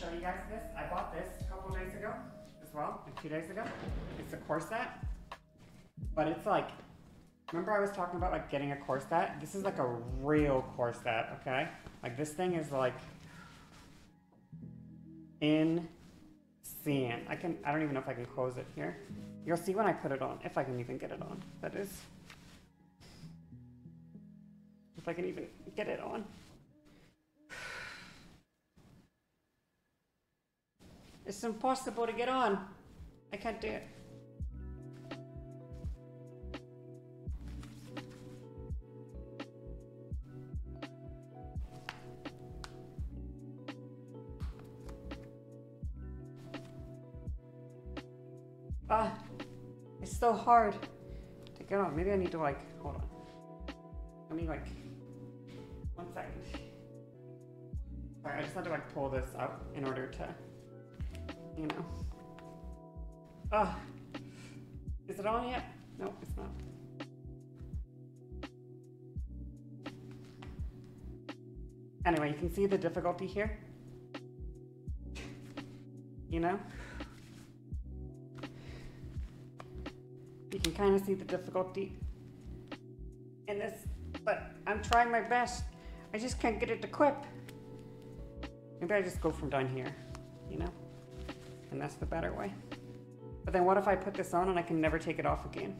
show you guys this. I bought this a couple days ago as well, like two days ago. It's a corset, but it's like, remember I was talking about like getting a corset? This is like a real corset, okay? Like this thing is like in seeing. I can, I don't even know if I can close it here. You'll see when I put it on, if I can even get it on, that is. If I can even get it on. It's impossible to get on. I can't do it. Ah, it's so hard to get on. Maybe I need to like, hold on. Let me like, one second. Sorry, I just had to like pull this up in order to, you know. Ah, is it on yet? No, it's not. Anyway, you can see the difficulty here. You know? You can kind of see the difficulty in this, but I'm trying my best. I just can't get it to clip. Maybe I just go from down here, you know? And that's the better way. But then what if I put this on and I can never take it off again?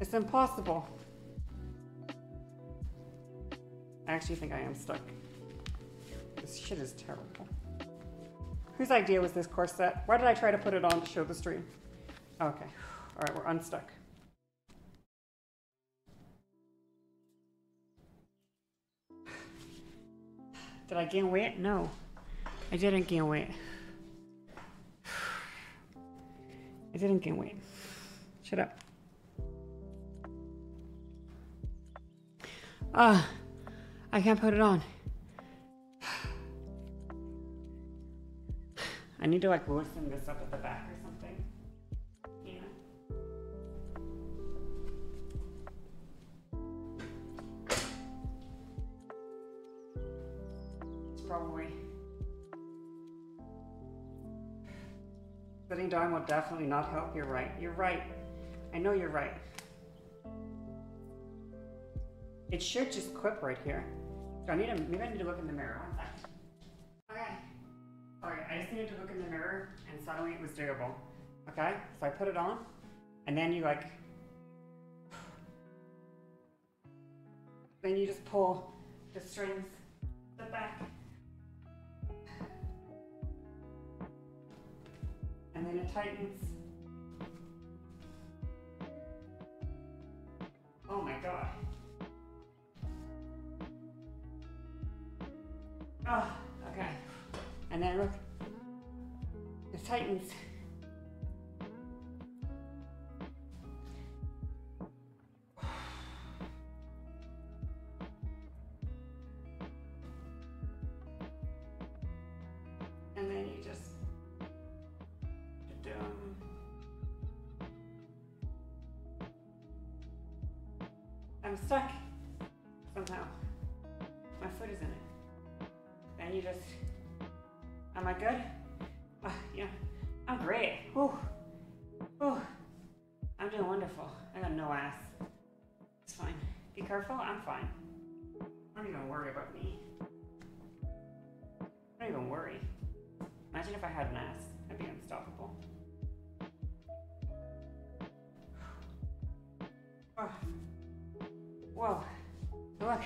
It's impossible. I actually think I am stuck. This shit is terrible. Whose idea was this corset? Why did I try to put it on to show the stream? Okay. All right, we're unstuck. Did I gain weight? No. I didn't gain weight. I didn't gain weight. Shut up. Ah, I can't put it on. I need to like loosen this up at the back or something. Yeah. It's probably sitting down will definitely not help. You're right. You're right. I know you're right. It should just clip right here. I need to maybe I need to look in the mirror. Okay. Alright, I just needed to look in the mirror and suddenly it was doable. Okay? So I put it on and then you like then you just pull the strings the back. Then it tightens. Oh my god. Oh, okay. And then look, it tightens. You just Am I good? Yeah, I'm great. Whew. Whew. I'm doing wonderful. I got no ass. It's fine. Be careful, I'm fine. Don't even worry about me. Don't even worry. Imagine if I had an ass. I'd be unstoppable. Oh. Whoa. Look.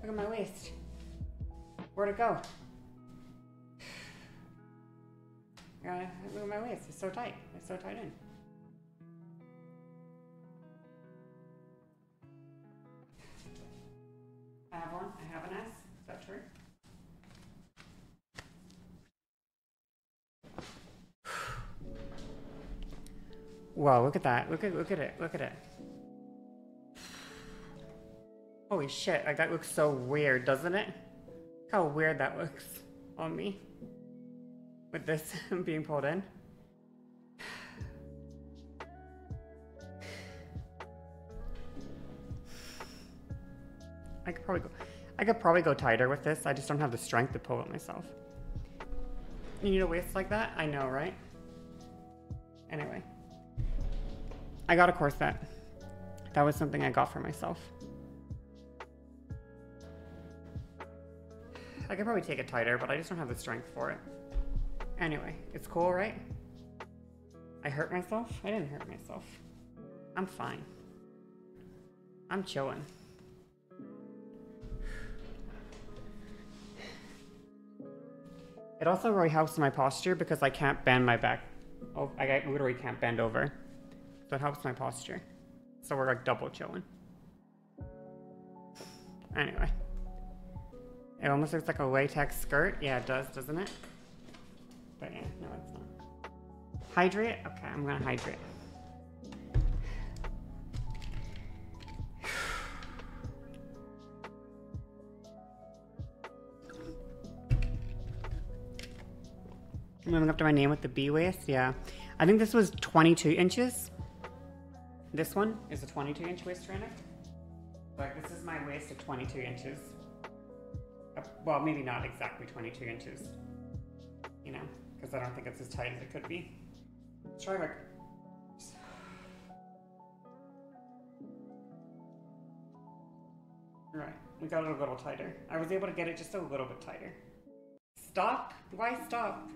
Look at my waist. Where'd it go? Uh, look at my waist. It's so tight. It's so tight in. I have one. I have an S. Is that true? Wow, look at that. Look at look at it. Look at it. Holy shit, like that looks so weird, doesn't it? How weird that looks on me with this being pulled in. I could probably go. I could probably go tighter with this. I just don't have the strength to pull it myself. You need a waist like that? I know, right? Anyway. I got a corset. That was something I got for myself. I could probably take it tighter, but I just don't have the strength for it. Anyway, it's cool, right? I hurt myself? I didn't hurt myself. I'm fine. I'm chilling. It also really helps my posture because I can't bend my back. Oh, I literally can't bend over. So it helps my posture. So we're like double chilling. Anyway. It almost looks like a latex skirt. Yeah, it does, doesn't it? But yeah, no, it's not. Hydrate? Okay, I'm gonna hydrate. I'm up to my name with the B waist. Yeah. I think this was 22 inches. This one is a 22 inch waist trainer. Like this is my waist at 22 inches. Well, maybe not exactly 22 inches. You know, because I don't think it's as tight as it could be. Let's try like. Right, we got it a little tighter. I was able to get it just a little bit tighter. Stop? Why stop?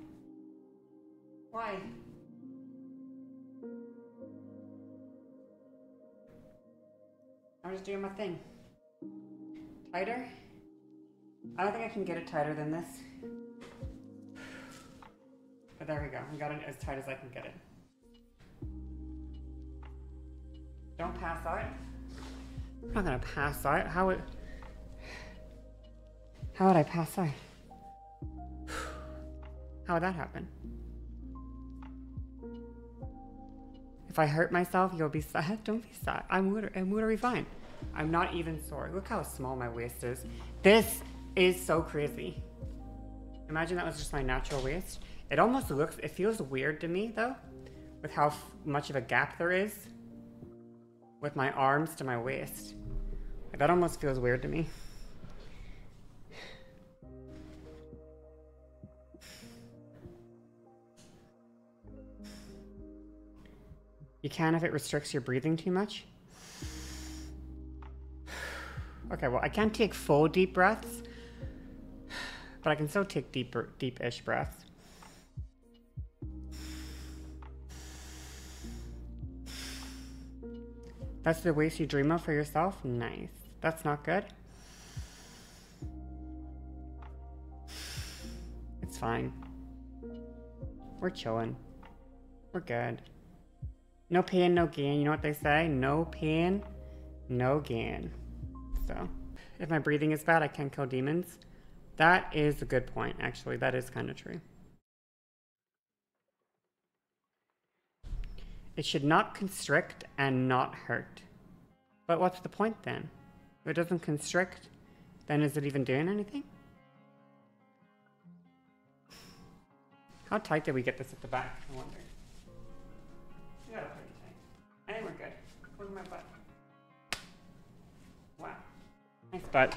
Why? I'm just doing my thing. Tighter? I don't think I can get it tighter than this. But there we go. I got it as tight as I can get it. Don't pass out. I'm not gonna pass out. How would... How would I pass out? How would that happen? If I hurt myself, you'll be sad. Don't be sad. I'm literally, I'm literally fine. I'm not even sore. Look how small my waist is. This is so crazy. Imagine that was just my natural waist. It almost looks, it feels weird to me though, with how much of a gap there is with my arms to my waist. that almost feels weird to me. You can if it restricts your breathing too much. Okay, well, I can't take full deep breaths, but I can still take deeper, deep-ish breaths. That's the waist you dream of for yourself? Nice. That's not good. It's fine. We're chilling. We're good. No pain, no gain. You know what they say? No pain, no gain. So, if my breathing is bad, I can't kill demons. That is a good point, actually. That is kind of true. It should not constrict and not hurt. But what's the point then? If it doesn't constrict, then is it even doing anything? How tight did we get this at the back? I wonder. I think we're good. At my butt. Wow. Nice butt.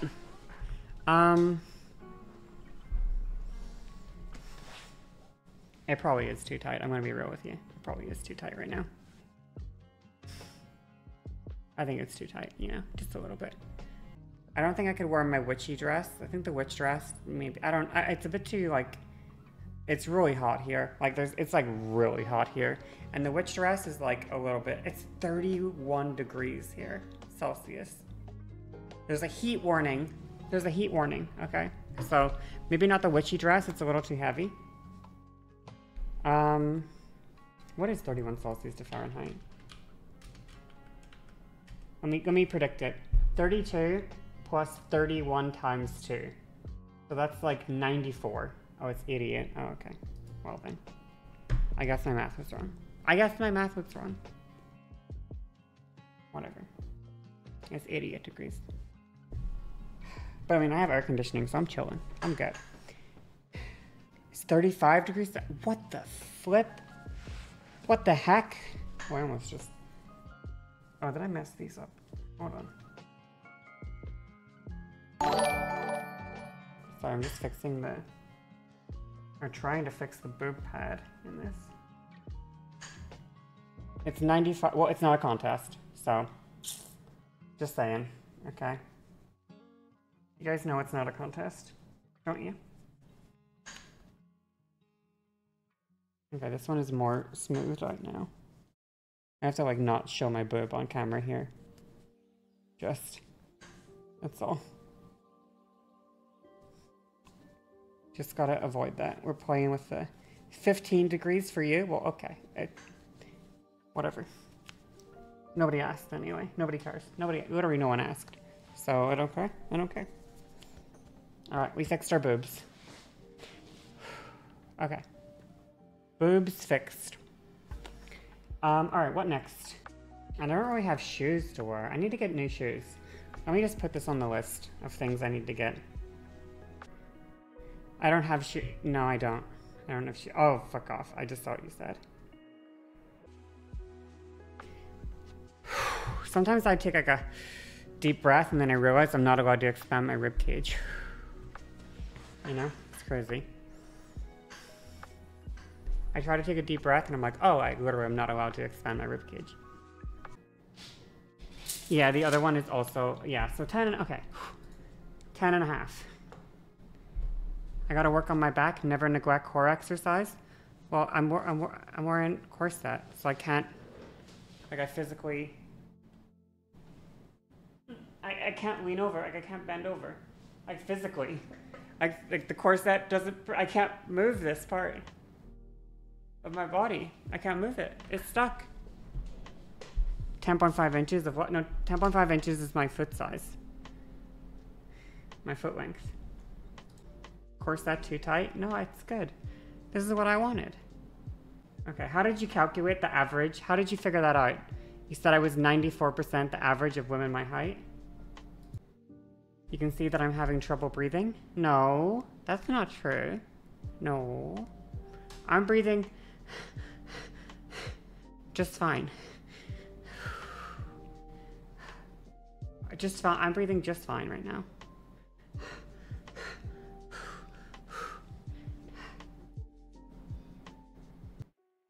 Um. It probably is too tight. I'm gonna be real with you. It probably is too tight right now. I think it's too tight, you know, just a little bit. I don't think I could wear my witchy dress. I think the witch dress, maybe, I don't, I, it's a bit too, like, it's really hot here. Like there's, it's like really hot here. And the witch dress is like a little bit, it's 31 degrees here, Celsius. There's a heat warning. There's a heat warning, okay? So maybe not the witchy dress, it's a little too heavy. Um, what is 31 Celsius to Fahrenheit? Let me, let me predict it. 32 plus 31 times 2. So that's like 94. Oh, it's idiot. Oh, okay. Well then. I guess my math was wrong. I guess my math was wrong. Whatever. It's 88 degrees. But I mean, I have air conditioning, so I'm chilling. I'm good. It's 35 degrees. What the flip? What the heck? Oh, I almost just... Oh, did I mess these up? Hold on. Sorry, I'm just fixing the... Or trying to fix the boob pad in this. It's 95... Well, it's not a contest, so... Just saying, okay? You guys know it's not a contest, don't you? Okay, this one is more smooth right now. I have to like not show my boob on camera here. Just, that's all. Just gotta avoid that. We're playing with the 15 degrees for you. Well, okay. Whatever. Nobody asked anyway. Nobody cares. Nobody, literally no one asked. So I don't care. I don't care. All right, we fixed our boobs. Okay. Boobs fixed. Um, all right, what next? I don't really have shoes to wear. I need to get new shoes. Let me just put this on the list of things I need to get. I don't have shoe. No, I don't. I don't have shoe. Oh, fuck off. I just saw what you said. Sometimes I take like a deep breath and then I realize I'm not allowed to expand my rib cage. You know, it's crazy. I try to take a deep breath and I'm like, oh, I literally am not allowed to expand my rib cage. Yeah, the other one is also, yeah, so 10, okay. 10 and a half. I gotta work on my back, never neglect core exercise. Well, I'm, I'm, I'm wearing corset, so I can't, like I physically, I, I can't lean over, like I can't bend over, like physically. Like the corset doesn't, I can't move this part of my body. I can't move it. It's stuck. 10.5 inches of what? No, 10.5 inches is my foot size. My foot length. Corset too tight? No, it's good. This is what I wanted. Okay, how did you calculate the average? How did you figure that out? You said I was 94% the average of women my height? You can see that I'm having trouble breathing? No, that's not true. No. I'm breathing just fine. Just fine. I'm breathing just fine right now.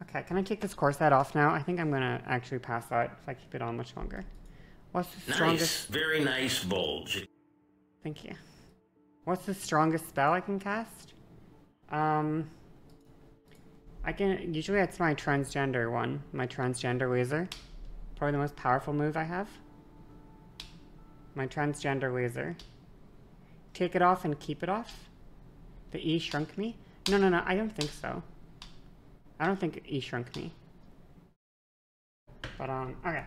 Okay, can I take this corset off now? I think I'm gonna actually pass out if I keep it on much longer. What's the strongest? Nice, very nice bulge. Thank you. What's the strongest spell I can cast? Um, I can, usually it's my transgender one, my transgender laser. Probably the most powerful move I have. My transgender laser. Take it off and keep it off? The E shrunk me? No, no, no, I don't think so. I don't think E shrunk me. But, um, okay.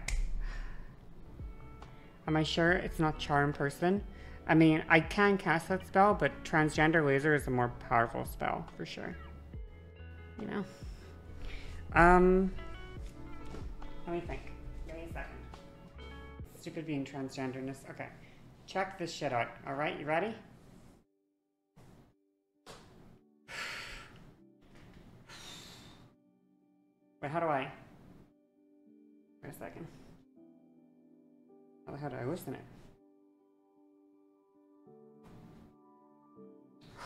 Am I sure it's not charm person? I mean, I can cast that spell, but transgender laser is a more powerful spell, for sure. You know? Um, let me think. Give me a second. Stupid being transgenderness. Okay. Check this shit out. Alright, you ready? Wait, how do I? Wait a second. How the hell do I loosen it?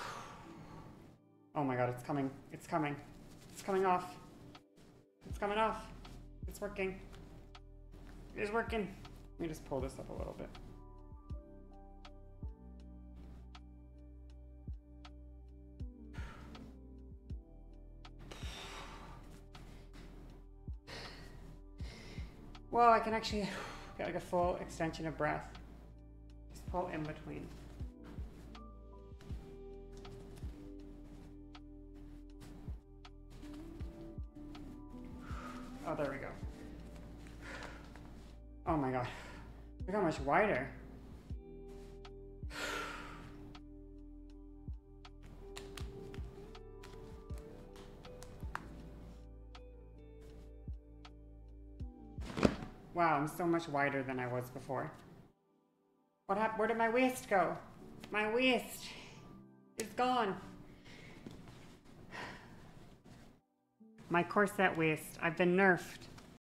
Oh my god, it's coming. It's coming. It's coming off. It's coming off. It's working. It is working. Let me just pull this up a little bit. Well, I can actually get like a full extension of breath. Just pull in between. Look how much wider. Wow, I'm so much wider than I was before. What happened? Where did my waist go? My waist is gone. My corset waist. I've been nerfed.